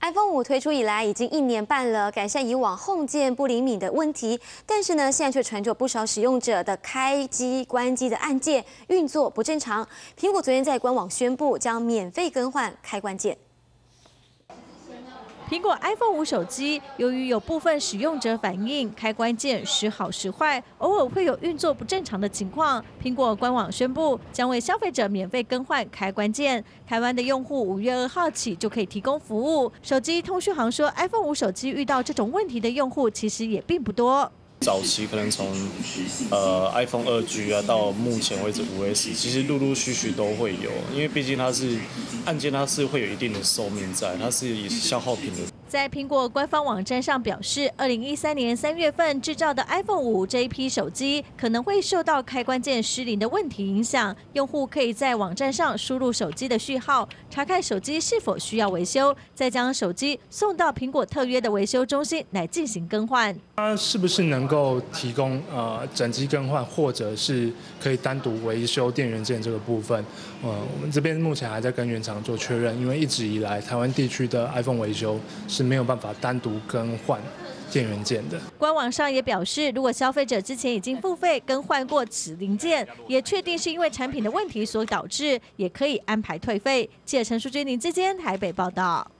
iPhone 五推出以来已经一年半了，改善以往 Home 键不灵敏的问题，但是呢，现在却传出不少使用者的开机关机的按键运作不正常。苹果昨天在官网宣布，将免费更换开关键。苹果 iPhone 五手机由于有部分使用者反映开关键时好时坏，偶尔会有运作不正常的情况。苹果官网宣布将为消费者免费更换开关键，台湾的用户五月二号起就可以提供服务。手机通讯行说，iPhone 五手机遇到这种问题的用户其实也并不多。早期可能从呃 iPhone 二 G 啊到目前为止五 S，其实陆陆续续都会有，因为毕竟它是按键，它是会有一定的寿命在，它是也是消耗品的。在苹果官方网站上表示，二零一三年三月份制造的 iPhone 五这一批手机可能会受到开关键失灵的问题影响。用户可以在网站上输入手机的序号，查看手机是否需要维修，再将手机送到苹果特约的维修中心来进行更换。它是不是能够提供呃整机更换，或者是可以单独维修电源键这个部分？呃，我们这边目前还在跟原厂做确认，因为一直以来台湾地区的 iPhone 维修。是没有办法单独更换电源键的。官网上也表示，如果消费者之前已经付费更换过此零件，也确定是因为产品的问题所导致，也可以安排退费。记者陈淑君您之间台北报道。